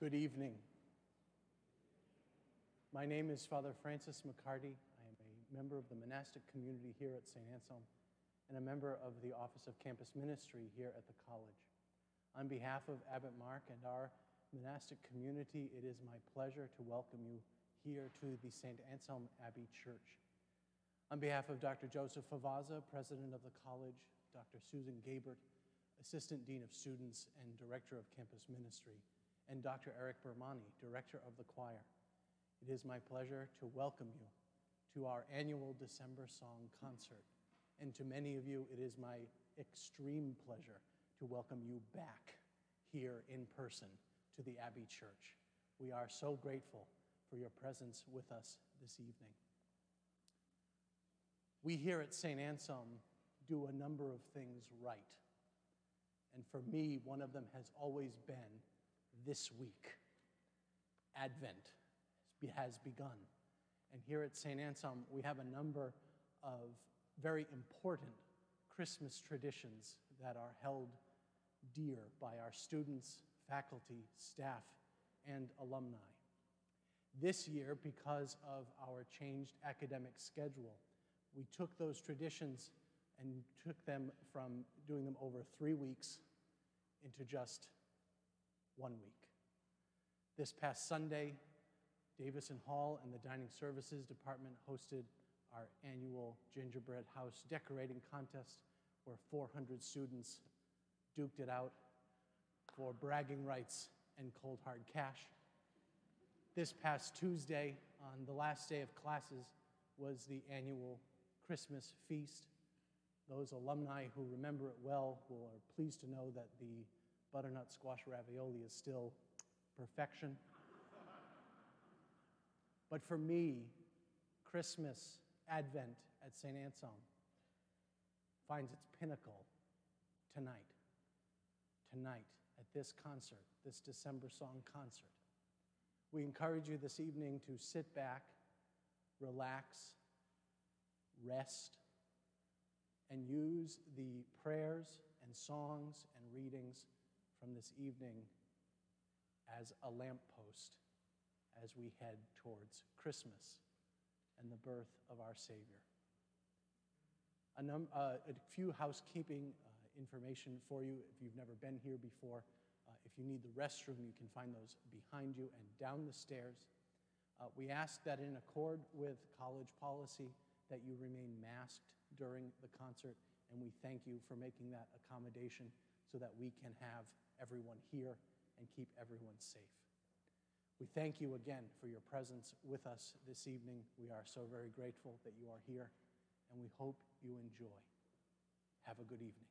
Good evening. My name is Father Francis McCarty. I am a member of the monastic community here at St. Anselm and a member of the Office of Campus Ministry here at the college. On behalf of Abbot Mark and our monastic community, it is my pleasure to welcome you here to the St. Anselm Abbey Church. On behalf of Dr. Joseph Favazza, President of the College, Dr. Susan Gabert, Assistant Dean of Students and Director of Campus Ministry, and Dr. Eric Bermani, Director of the Choir. It is my pleasure to welcome you to our annual DecemberSong Concert. And to many of you, it is my extreme pleasure to welcome you back here in person to the Abbey Church. We are so grateful for your presence with us this evening. We here at St. Anselm do a number of things right. And for me, one of them has always been this week. Advent has begun. And here at St. Anselm, we have a number of very important Christmas traditions that are held dear by our students, faculty, staff, and alumni. This year, because of our changed academic schedule, we took those traditions and took them from doing them over three weeks into just one week. This past Sunday, Davison Hall and the Dining Services Department hosted our annual gingerbread house decorating contest where 400 students duked it out for bragging rights and cold hard cash. This past Tuesday, on the last day of classes, was the annual Christmas feast. Those alumni who remember it well will are pleased to know that the butternut squash ravioli is still perfection. but for me, Christmas, Advent at St. Anselm finds its pinnacle tonight. Tonight at this concert, this DecemberSong concert. We encourage you this evening to sit back, relax, rest, and use the prayers and songs and readings from this evening as a lamppost as we head towards Christmas and the birth of our Savior. A, num- uh, a few housekeeping uh, information for you if you've never been here before. Uh, if you need the restroom, you can find those behind you and down the stairs. Uh, we ask that in accord with college policy that you remain masked during the concert, and we thank you for making that accommodation so that we can have everyone here and keep everyone safe. We thank you again for your presence with us this evening. We are so very grateful that you are here, and we hope you enjoy. Have a good evening.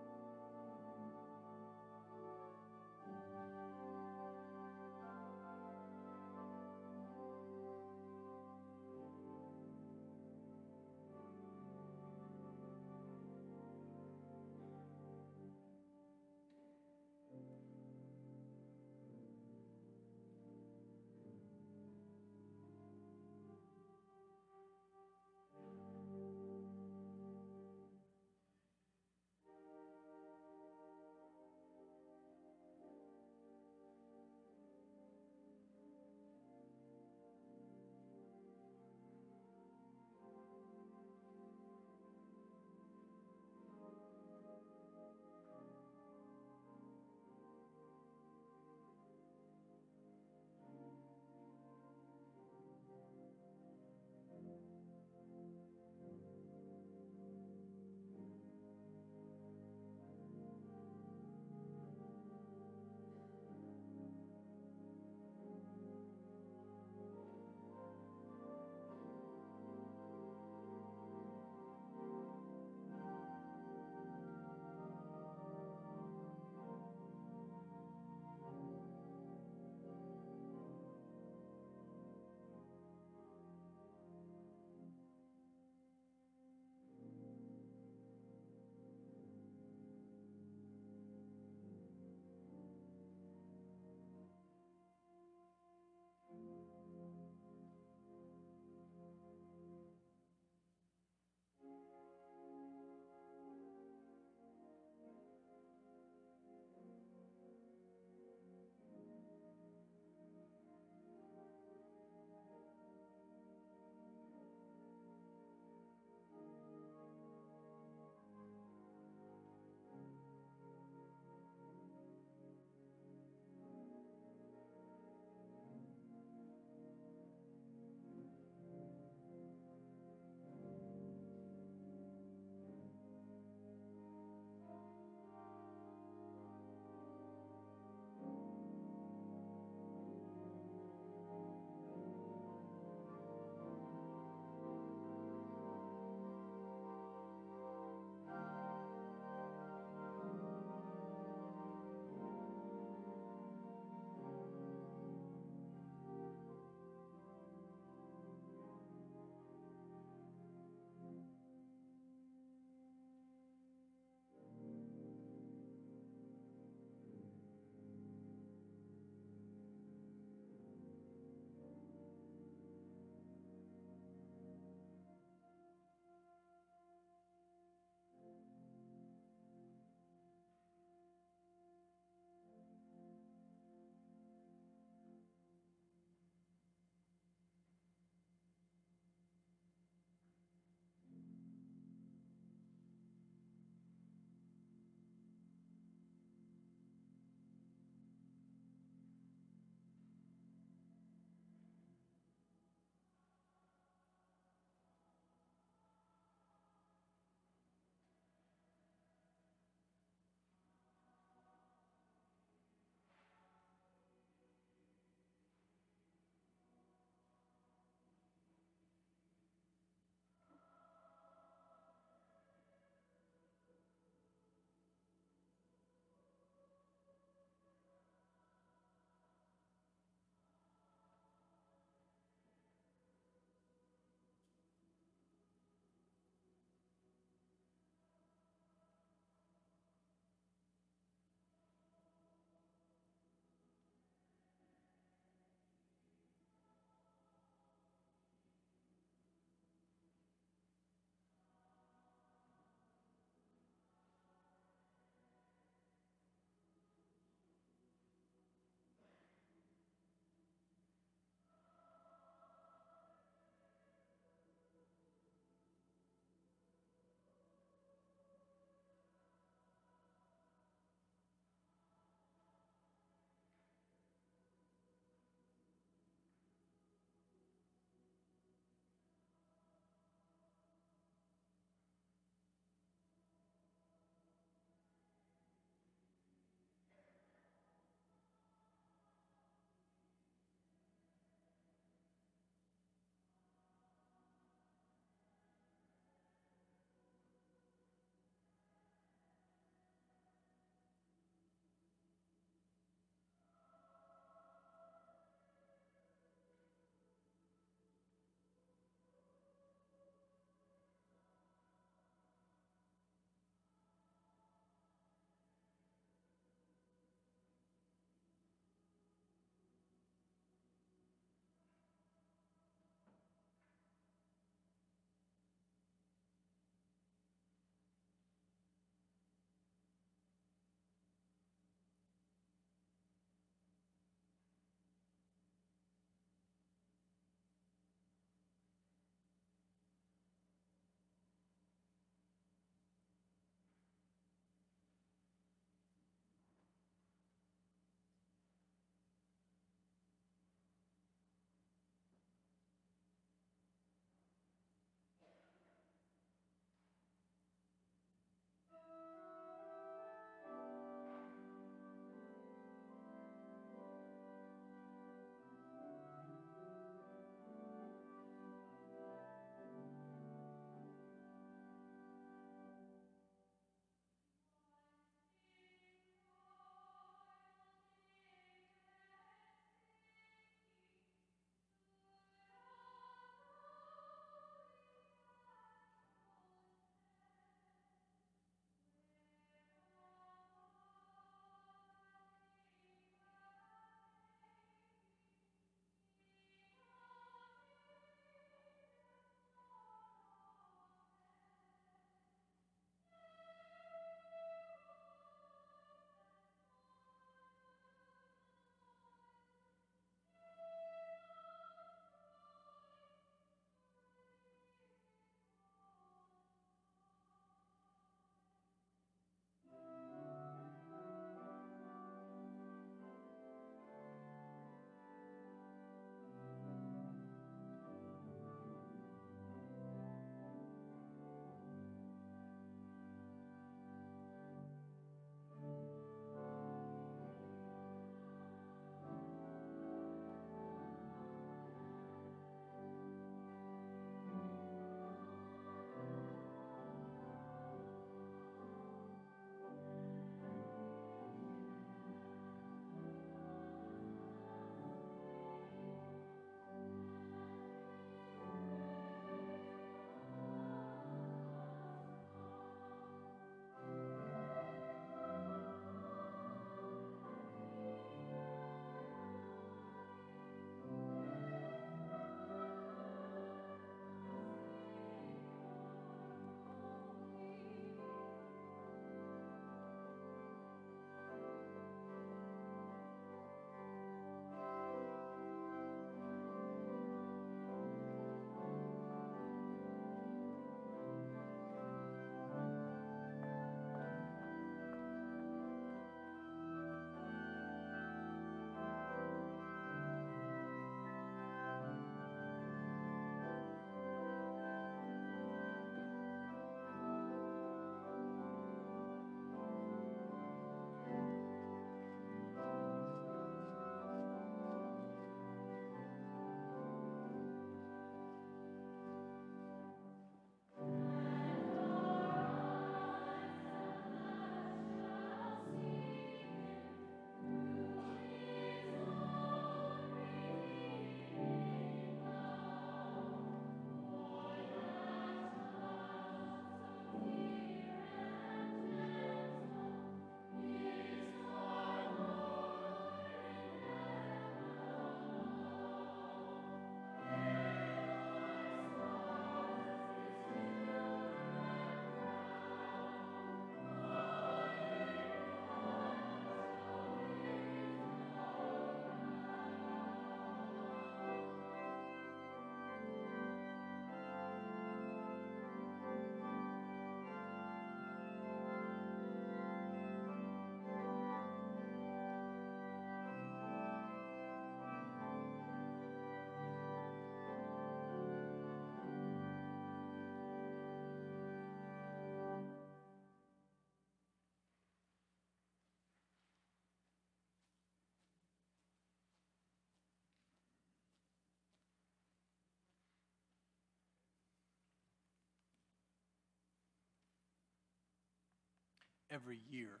Every year,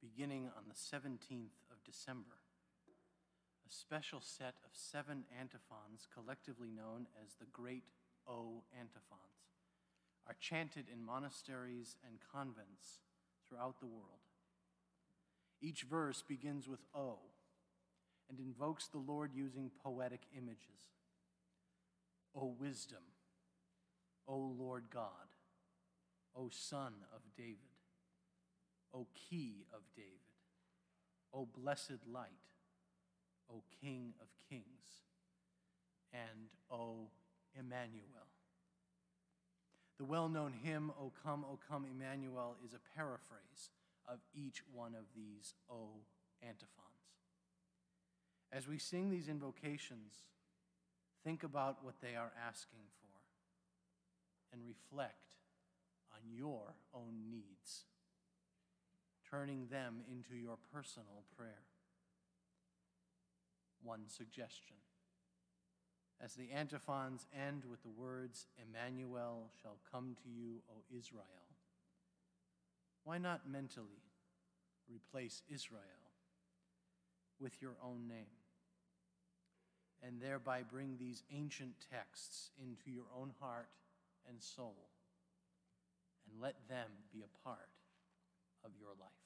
beginning on the 17th of December, a special set of seven antiphons, collectively known as the Great O Antiphons, are chanted in monasteries and convents throughout the world. Each verse begins with O and invokes the Lord using poetic images. O wisdom, O Lord God, O Son of David, O Key of David, O blessed light, O King of kings, and O Emmanuel. The well known hymn, O come, O come, Emmanuel, is a paraphrase of each one of these O antiphons. As we sing these invocations, think about what they are asking for and reflect on your own needs, turning them into your personal prayer. One suggestion. As the antiphons end with the words, Emmanuel shall come to you, O Israel, why not mentally replace Israel with your own name? And thereby bring these ancient texts into your own heart and soul, and let them be a part of your life.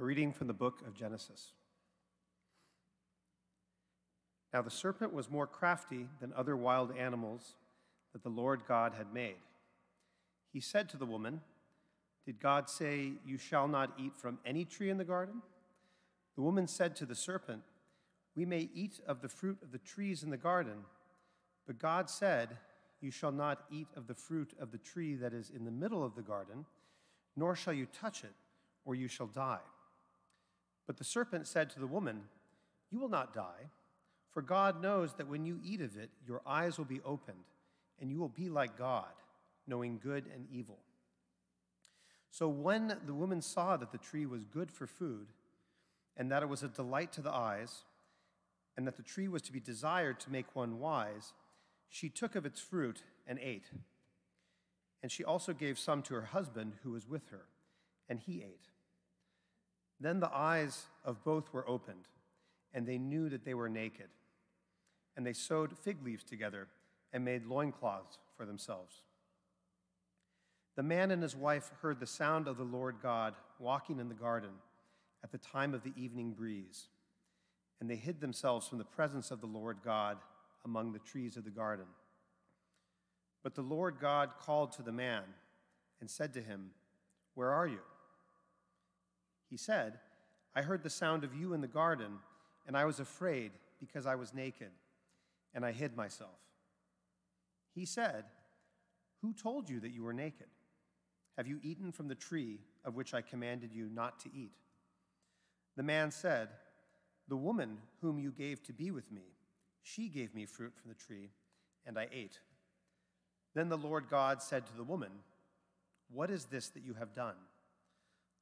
A reading from the book of Genesis. Now the serpent was more crafty than other wild animals that the Lord God had made. He said to the woman, Did God say, You shall not eat from any tree in the garden? The woman said to the serpent, We may eat of the fruit of the trees in the garden, but God said, You shall not eat of the fruit of the tree that is in the middle of the garden, nor shall you touch it, or you shall die. But the serpent said to the woman, You will not die. For God knows that when you eat of it, your eyes will be opened, and you will be like God, knowing good and evil. So when the woman saw that the tree was good for food, and that it was a delight to the eyes, and that the tree was to be desired to make one wise, she took of its fruit and ate. And she also gave some to her husband who was with her, and he ate. Then the eyes of both were opened, and they knew that they were naked and they sewed fig leaves together and made loincloths for themselves. The man and his wife heard the sound of the Lord God walking in the garden at the time of the evening breeze, and they hid themselves from the presence of the Lord God among the trees of the garden. But the Lord God called to the man and said to him, Where are you? He said, I heard the sound of you in the garden, and I was afraid because I was naked and I hid myself. He said, Who told you that you were naked? Have you eaten from the tree of which I commanded you not to eat? The man said, The woman whom you gave to be with me, she gave me fruit from the tree, and I ate. Then the Lord God said to the woman, What is this that you have done?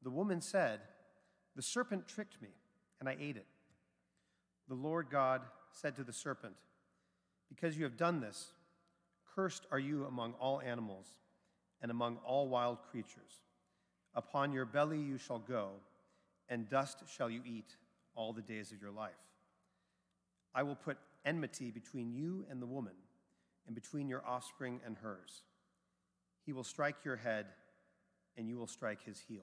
The woman said, The serpent tricked me, and I ate it. The Lord God said to the serpent, because you have done this, cursed are you among all animals and among all wild creatures. Upon your belly you shall go, and dust shall you eat all the days of your life. I will put enmity between you and the woman, and between your offspring and hers. He will strike your head, and you will strike his heel.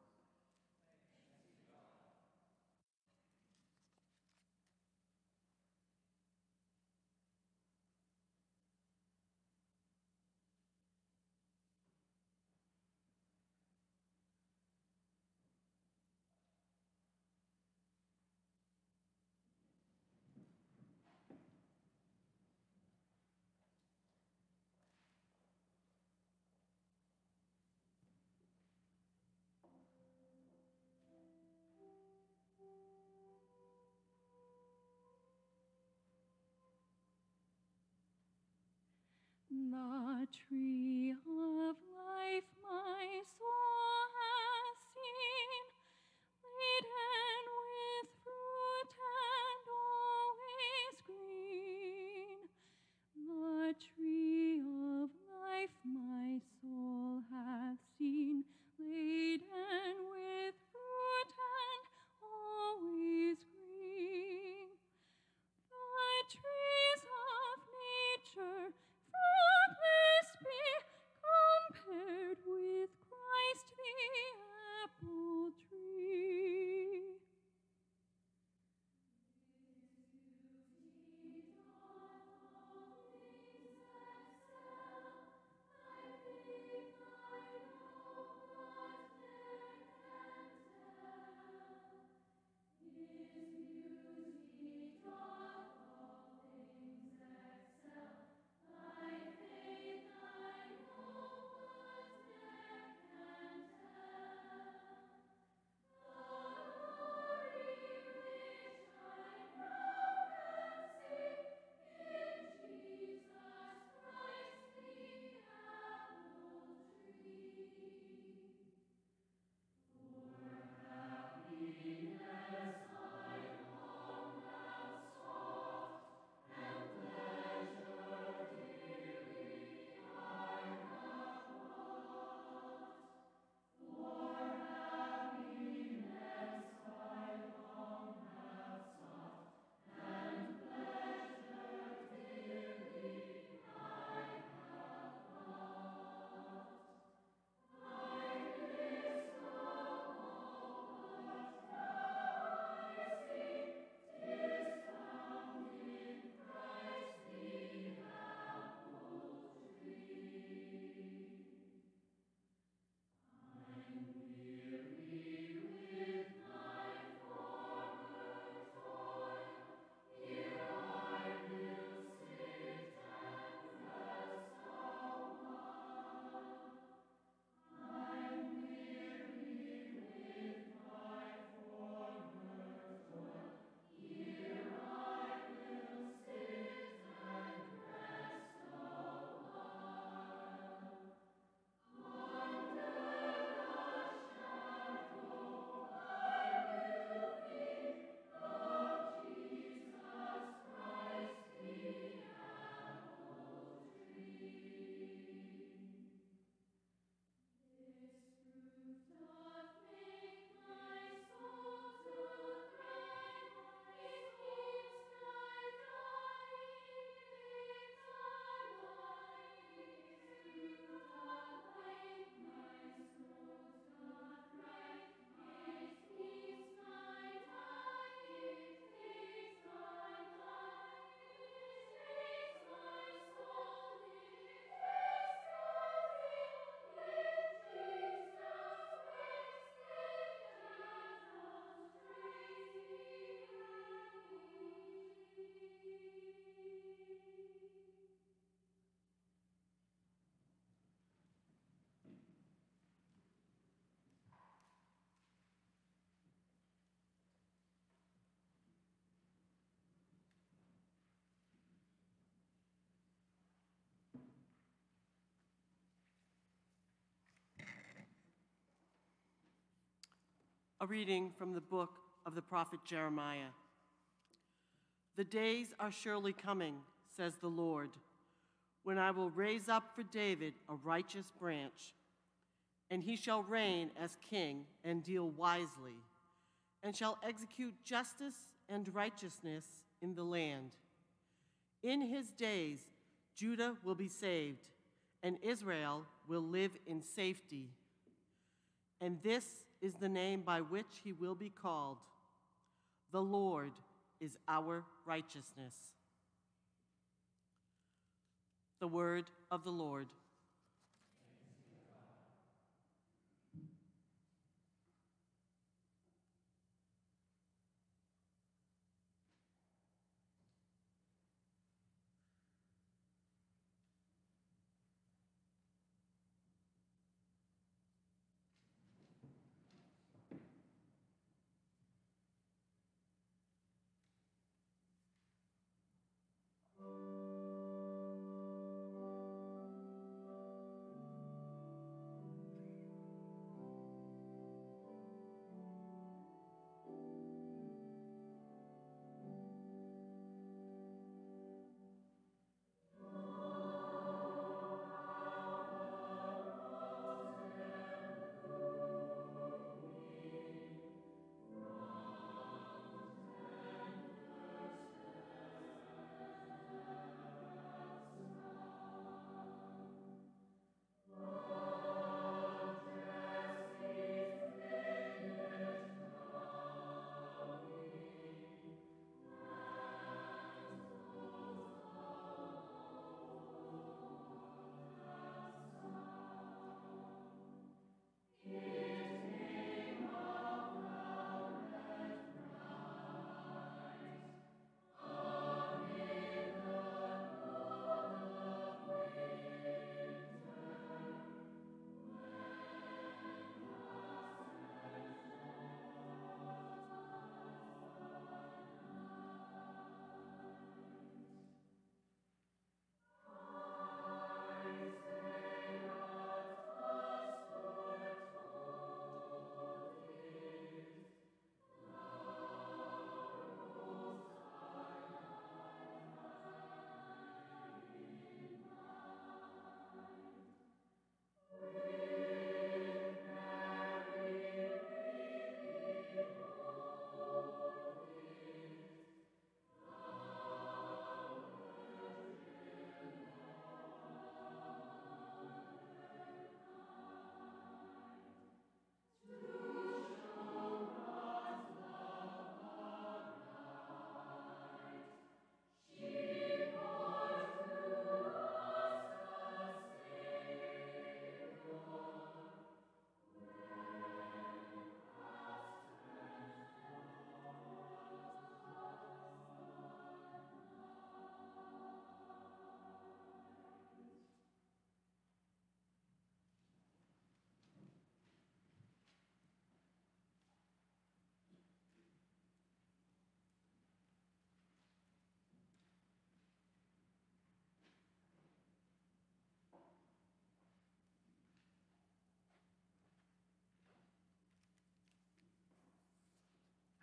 The tree A reading from the book of the prophet Jeremiah. The days are surely coming, says the Lord, when I will raise up for David a righteous branch, and he shall reign as king and deal wisely, and shall execute justice and righteousness in the land. In his days, Judah will be saved, and Israel will live in safety. And this is the name by which he will be called The Lord is our righteousness. The word of the Lord.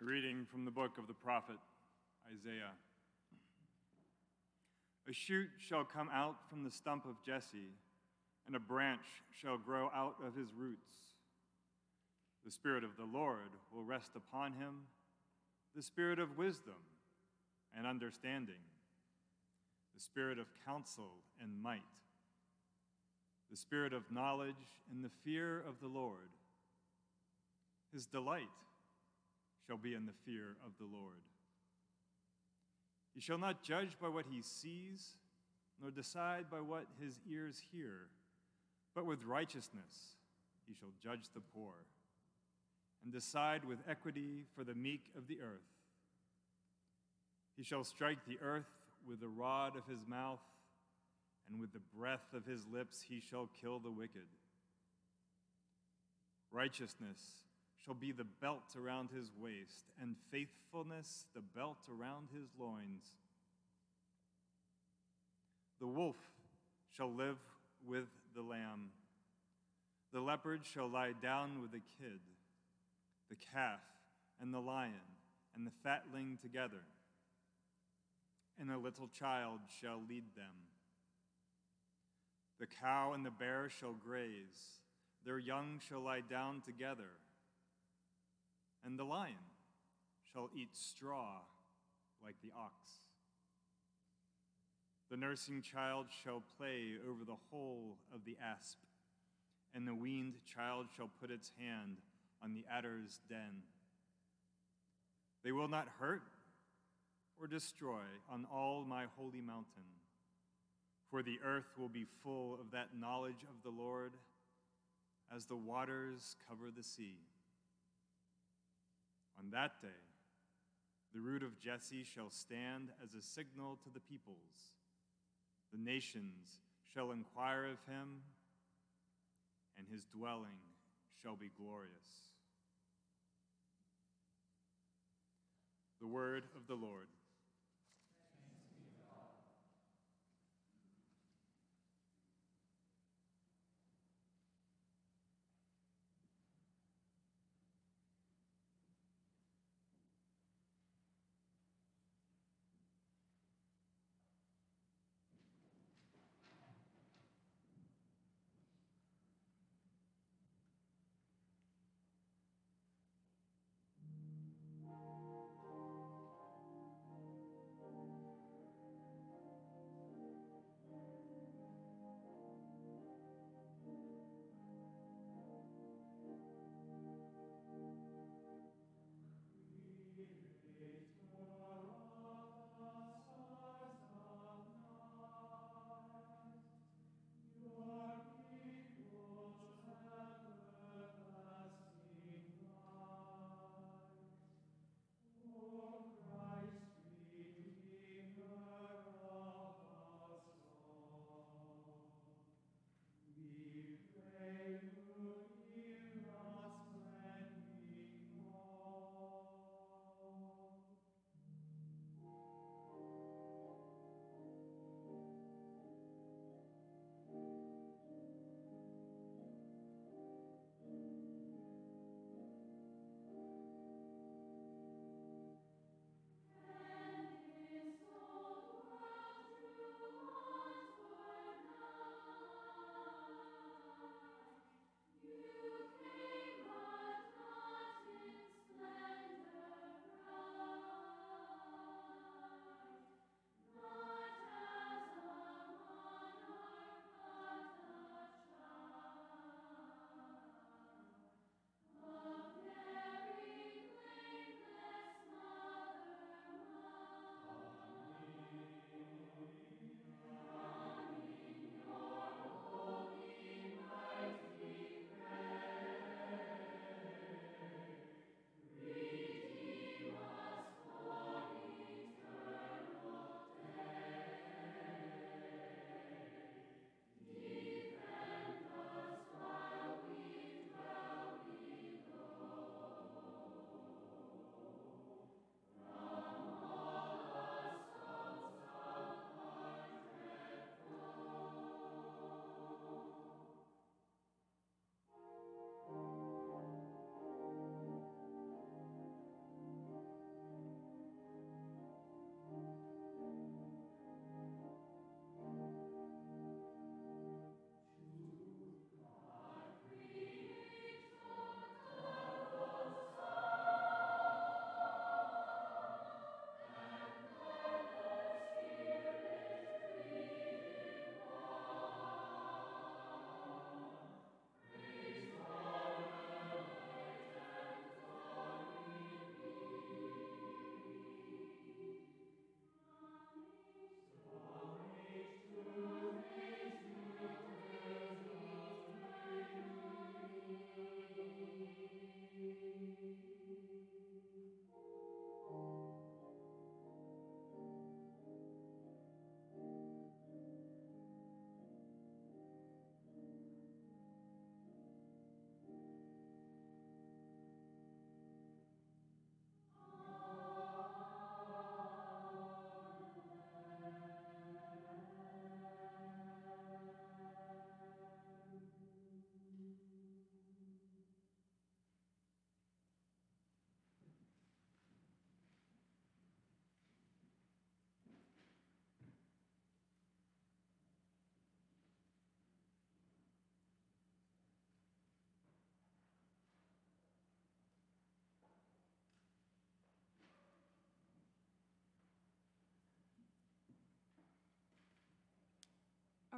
A reading from the book of the prophet Isaiah. A shoot shall come out from the stump of Jesse, and a branch shall grow out of his roots. The Spirit of the Lord will rest upon him, the Spirit of wisdom and understanding, the Spirit of counsel and might, the Spirit of knowledge and the fear of the Lord. His delight shall be in the fear of the Lord. He shall not judge by what he sees, nor decide by what his ears hear, but with righteousness he shall judge the poor, and decide with equity for the meek of the earth. He shall strike the earth with the rod of his mouth, and with the breath of his lips he shall kill the wicked. Righteousness shall be the belt around his waist, and faithfulness the belt around his loins. The wolf shall live with the lamb. The leopard shall lie down with the kid. the calf and the lion and the fatling together, and a little child shall lead them. The cow and the bear shall graze, their young shall lie down together, and the lion shall eat straw like the ox. The nursing child shall play over the hole of the asp, and the weaned child shall put its hand on the adder's den. They will not hurt or destroy on all my holy mountain, for the earth will be full of that knowledge of the Lord as the waters cover the sea. On that day, the root of Jesse shall stand as a signal to the peoples. The nations shall inquire of him, and his dwelling shall be glorious. The word of the Lord.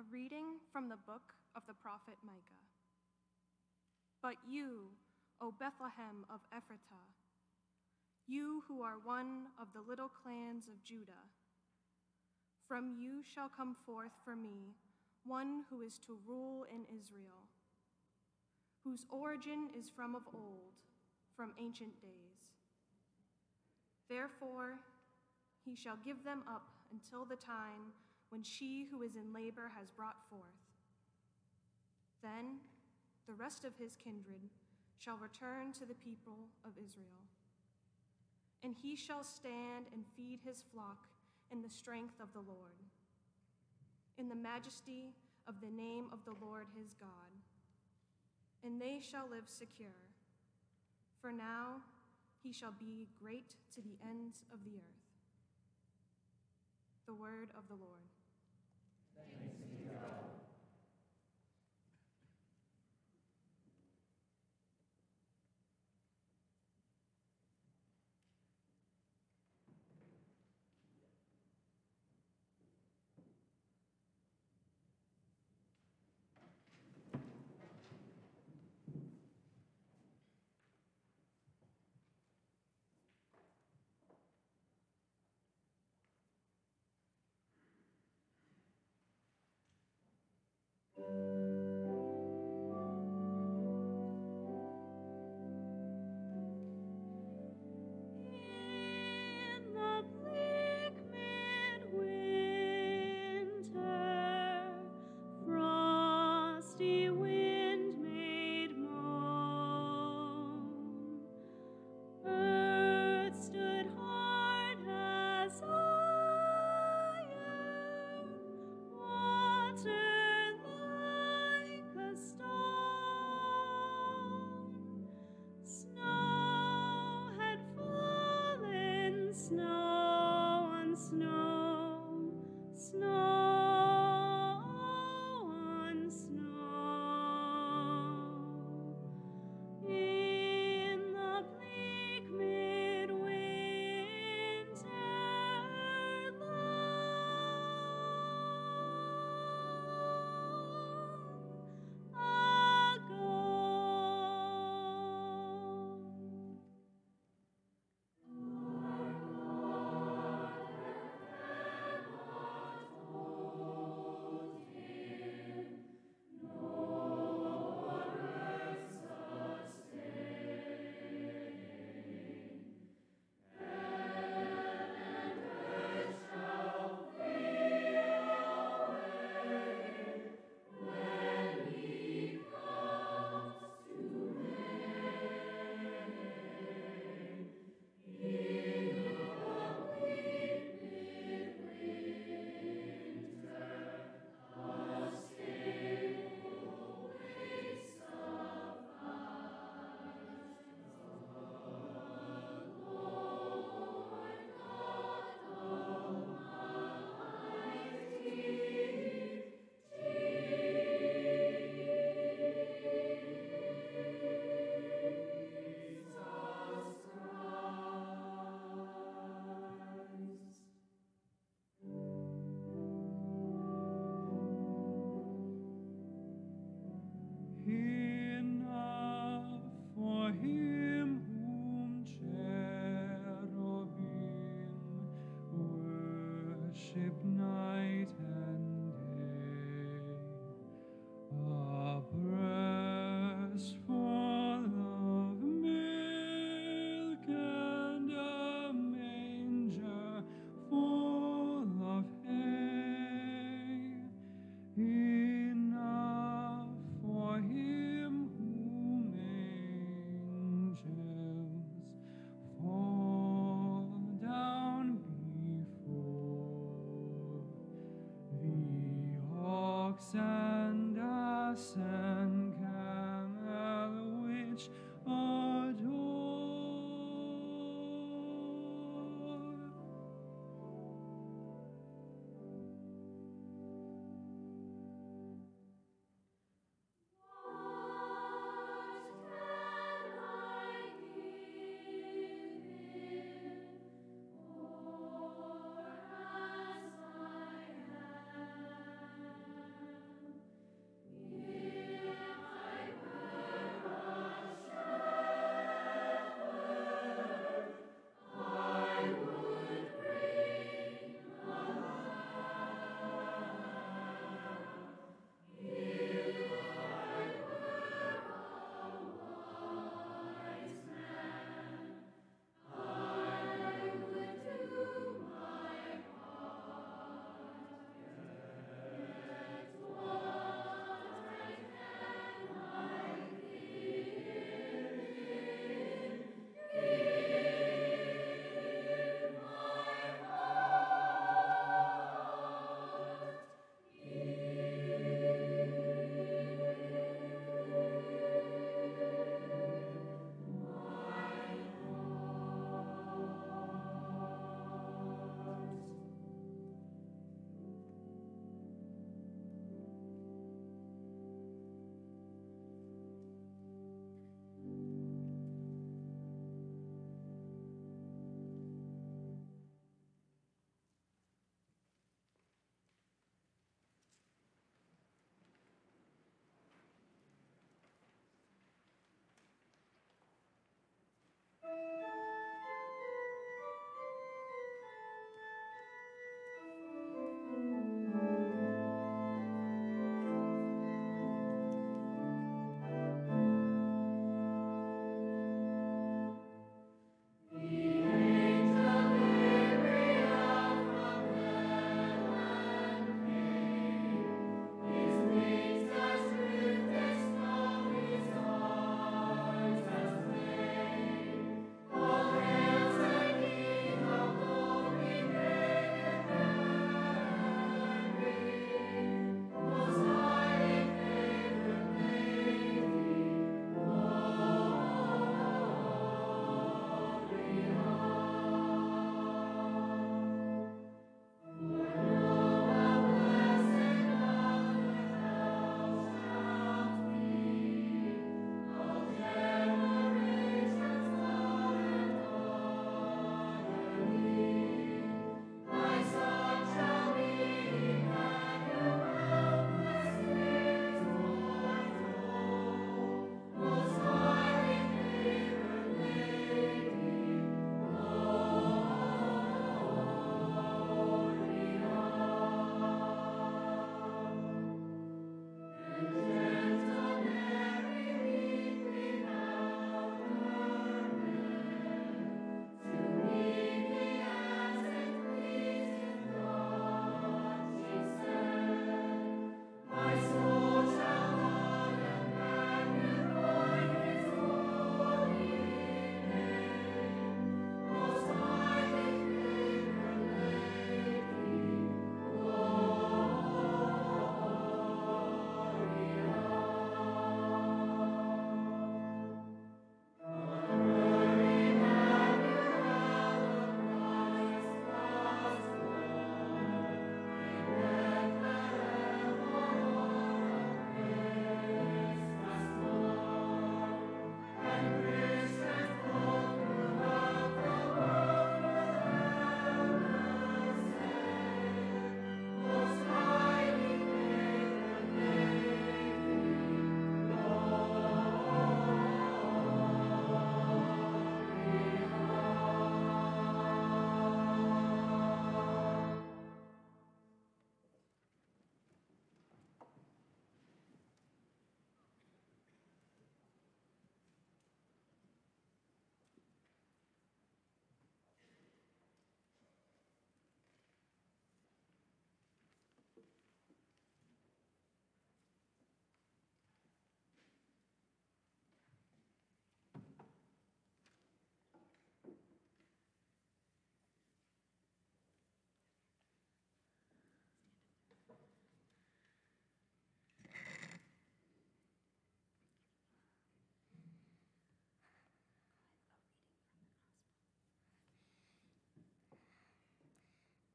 Reading from the book of the prophet Micah. But you, O Bethlehem of Ephratah, you who are one of the little clans of Judah, from you shall come forth for me one who is to rule in Israel, whose origin is from of old, from ancient days. Therefore, he shall give them up until the time when she who is in labor has brought forth. Then the rest of his kindred shall return to the people of Israel. And he shall stand and feed his flock in the strength of the Lord, in the majesty of the name of the Lord his God. And they shall live secure. For now he shall be great to the ends of the earth. The word of the Lord. In worship night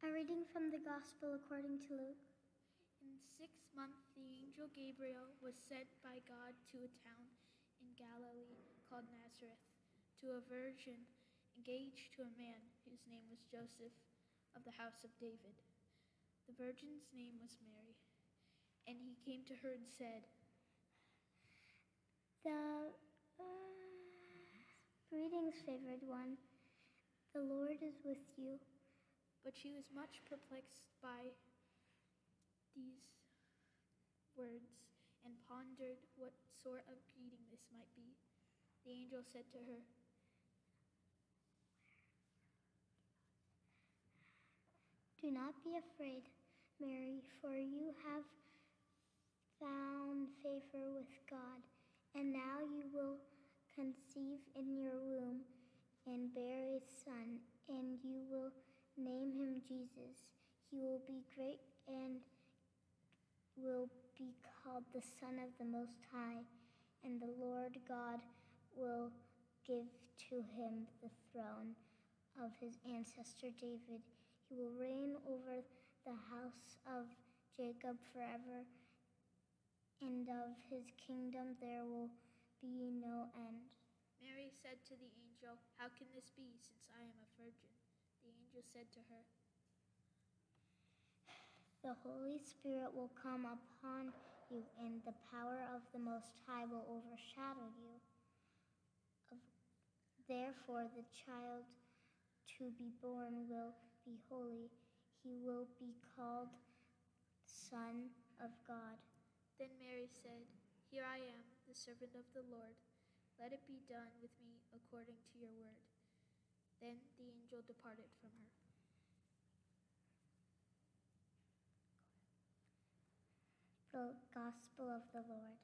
A reading from the Gospel according to Luke. In the sixth month, the angel Gabriel was sent by God to a town in Galilee called Nazareth to a virgin engaged to a man whose name was Joseph of the house of David. The virgin's name was Mary. And he came to her and said, The uh, greetings, favored one. The Lord is with you. But she was much perplexed by these words and pondered what sort of greeting this might be. The angel said to her, Do not be afraid, Mary, for you have found favor with God, and now you will conceive in your womb and bear a son, and you will name him Jesus. He will be great and will be called the Son of the Most High, and the Lord God will give to him the throne of his ancestor David. He will reign over the house of Jacob forever, and of his kingdom there will be no end. Mary said to the angel, How can this be, since I am a virgin? Angel said to her, The Holy Spirit will come upon you, and the power of the Most High will overshadow you. Therefore, the child to be born will be holy. He will be called Son of God. Then Mary said, Here I am, the servant of the Lord. Let it be done with me according to your word. Then the angel departed from her. The Gospel of the Lord.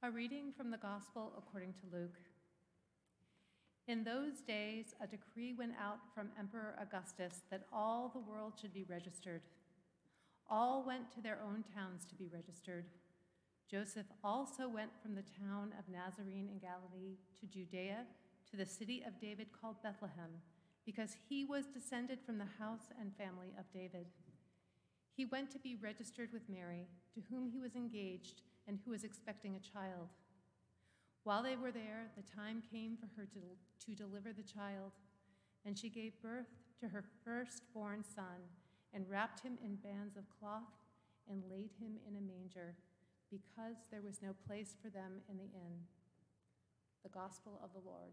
A reading from the Gospel according to Luke. In those days, a decree went out from Emperor Augustus that all the world should be registered. All went to their own towns to be registered. Joseph also went from the town of Nazarene in Galilee to Judea, to the city of David called Bethlehem, because he was descended from the house and family of David. He went to be registered with Mary, to whom he was engaged and who was expecting a child. While they were there, the time came for her to, to deliver the child, and she gave birth to her firstborn son, and wrapped him in bands of cloth, and laid him in a manger, because there was no place for them in the inn. The Gospel of the Lord.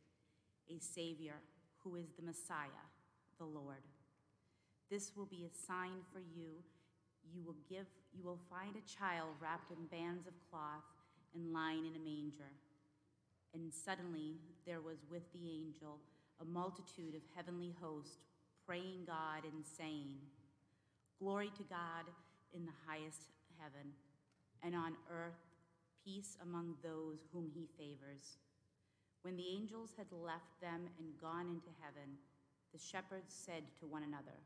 a Savior who is the Messiah, the Lord. This will be a sign for you. You will give you will find a child wrapped in bands of cloth and lying in a manger. And suddenly there was with the angel a multitude of heavenly hosts praying God and saying, Glory to God in the highest heaven, and on earth peace among those whom he favors. When the angels had left them and gone into heaven, the shepherds said to one another,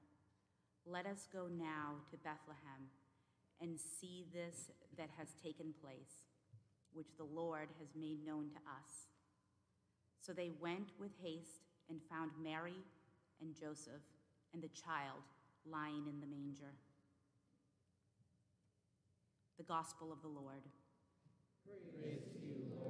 Let us go now to Bethlehem and see this that has taken place, which the Lord has made known to us. So they went with haste and found Mary and Joseph and the child lying in the manger. The Gospel of the Lord. Praise to you, Lord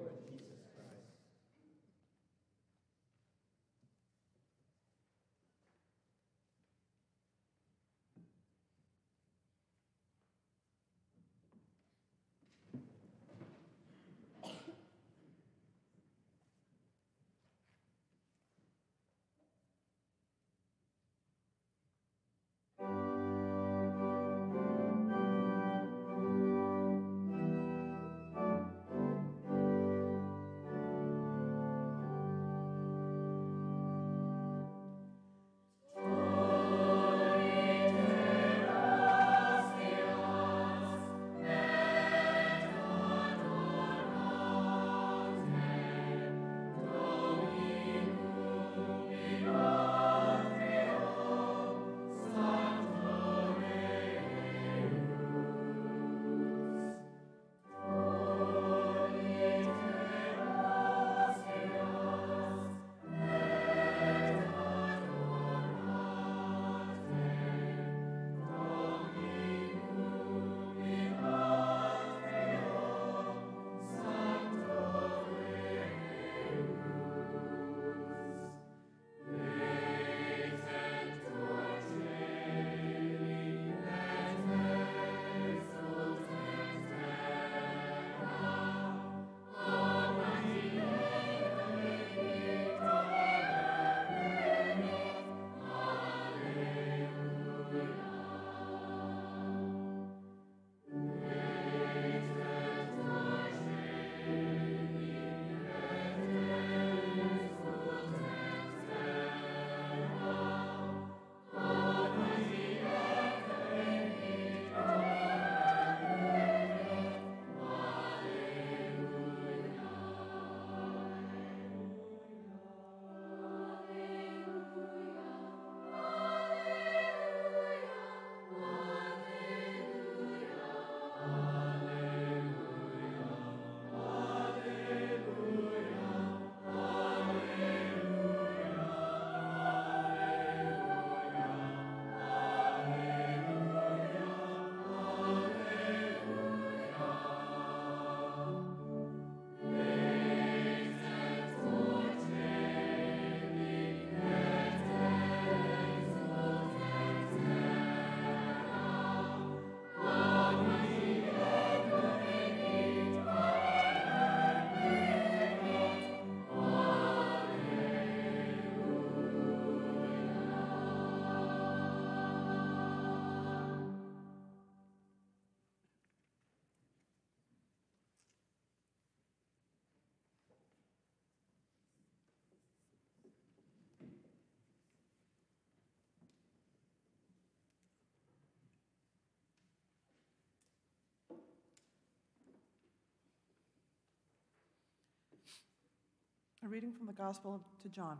A reading from the Gospel to John.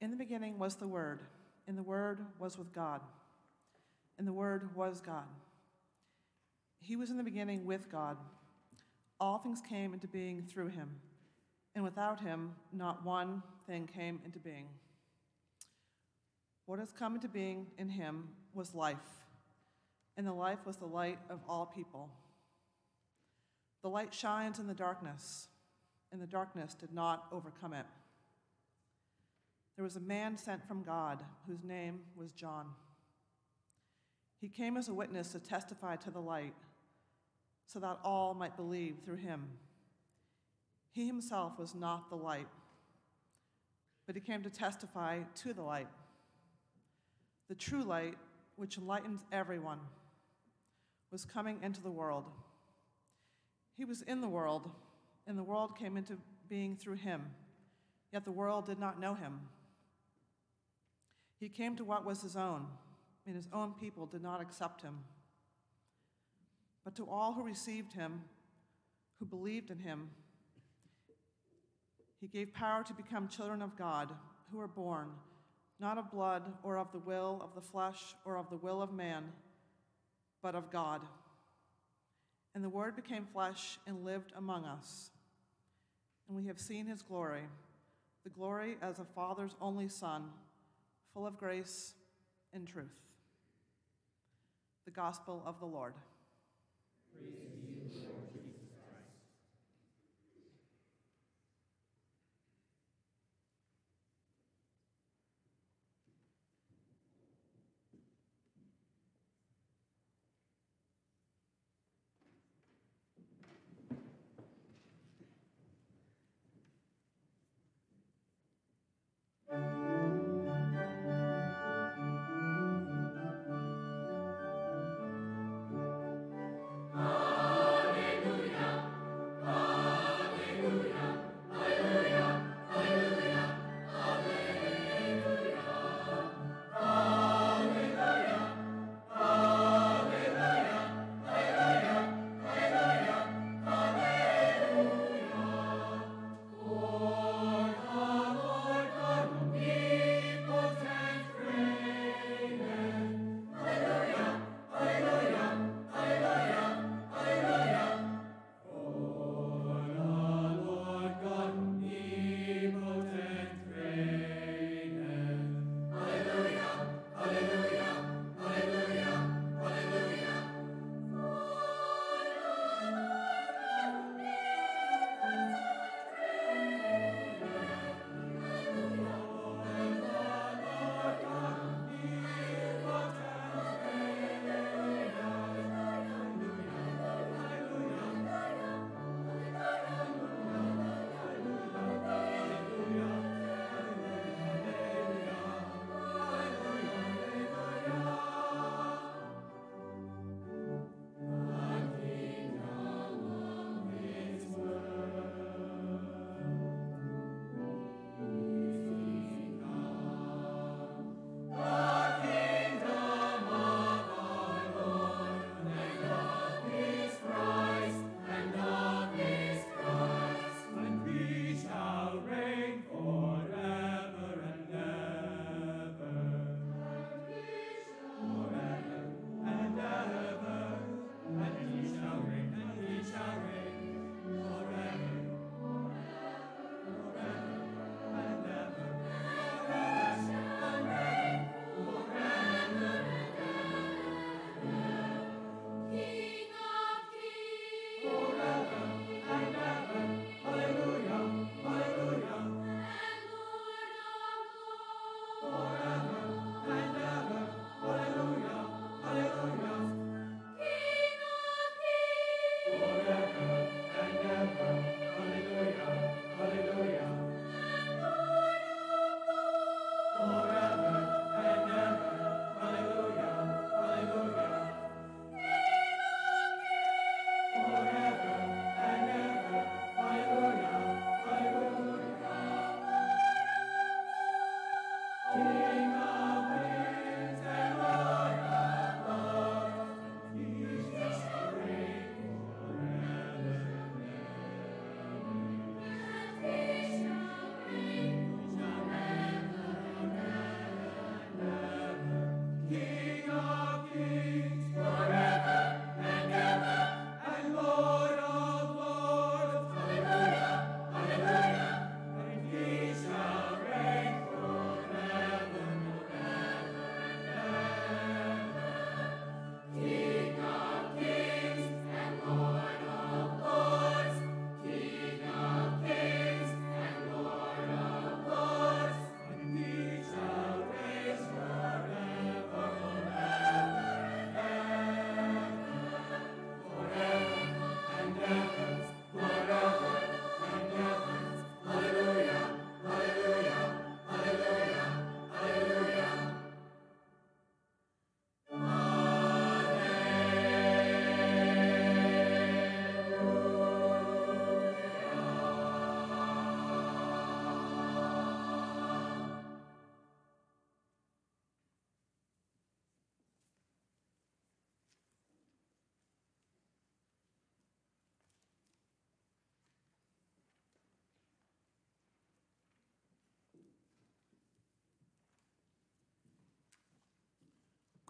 In the beginning was the Word, and the Word was with God, and the Word was God. He was in the beginning with God. All things came into being through him, and without him, not one thing came into being. What has come into being in him was life, and the life was the light of all people. The light shines in the darkness, and the darkness did not overcome it. There was a man sent from God whose name was John. He came as a witness to testify to the light, so that all might believe through him. He himself was not the light, but he came to testify to the light. The true light, which enlightens everyone, was coming into the world. He was in the world, and the world came into being through him, yet the world did not know him. He came to what was his own, and his own people did not accept him. But to all who received him, who believed in him, he gave power to become children of God, who were born not of blood or of the will of the flesh or of the will of man, but of God. And the Word became flesh and lived among us. And we have seen his glory, the glory as a Father's only Son, full of grace and truth. The Gospel of the Lord. Praise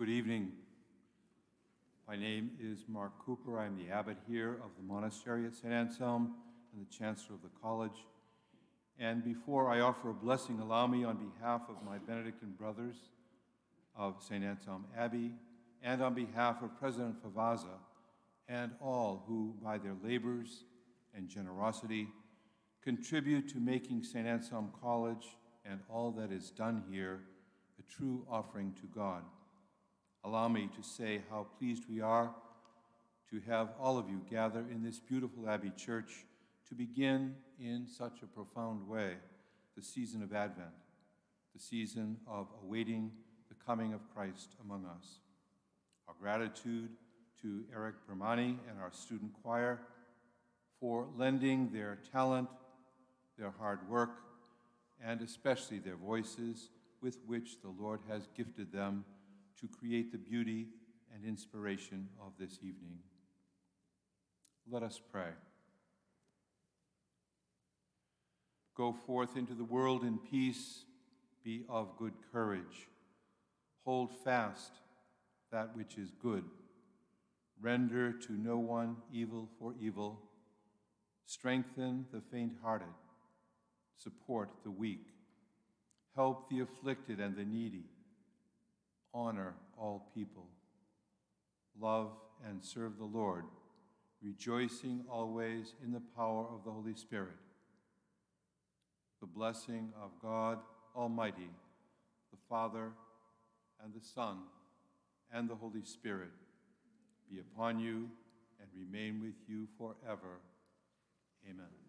Good evening. My name is Mark Cooper. I'm the abbot here of the monastery at St. Anselm and the chancellor of the college. And before I offer a blessing, allow me on behalf of my Benedictine brothers of St. Anselm Abbey and on behalf of President Favazza and all who, by their labors and generosity, contribute to making St. Anselm College and all that is done here a true offering to God. Allow me to say how pleased we are to have all of you gather in this beautiful Abbey Church to begin in such a profound way the season of Advent, the season of awaiting the coming of Christ among us. Our gratitude to Eric Bermani and our student choir for lending their talent, their hard work, and especially their voices with which the Lord has gifted them to create the beauty and inspiration of this evening. Let us pray. Go forth into the world in peace, be of good courage. Hold fast that which is good. Render to no one evil for evil. Strengthen the faint hearted. Support the weak. Help the afflicted and the needy. Honor all people. Love and serve the Lord, rejoicing always in the power of the Holy Spirit. The blessing of God Almighty, the Father, and the Son, and the Holy Spirit be upon you and remain with you forever. Amen.